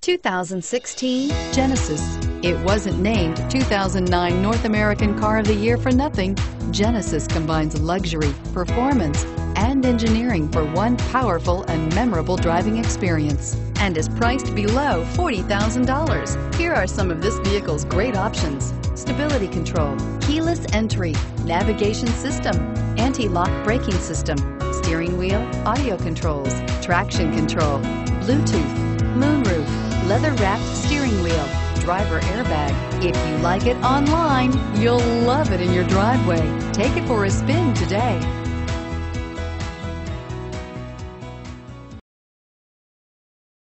2016 Genesis. It wasn't named 2009 North American Car of the Year for nothing. Genesis combines luxury, performance, and engineering for one powerful and memorable driving experience and is priced below $40,000. Here are some of this vehicle's great options. Stability control, keyless entry, navigation system, anti-lock braking system, steering wheel, audio controls, traction control, Bluetooth, moonroof, leather-wrapped steering wheel, driver airbag. If you like it online, you'll love it in your driveway. Take it for a spin today.